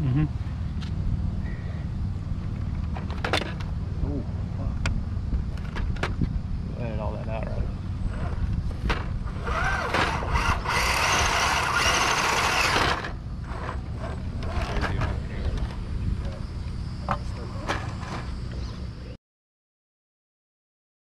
Mm-hmm.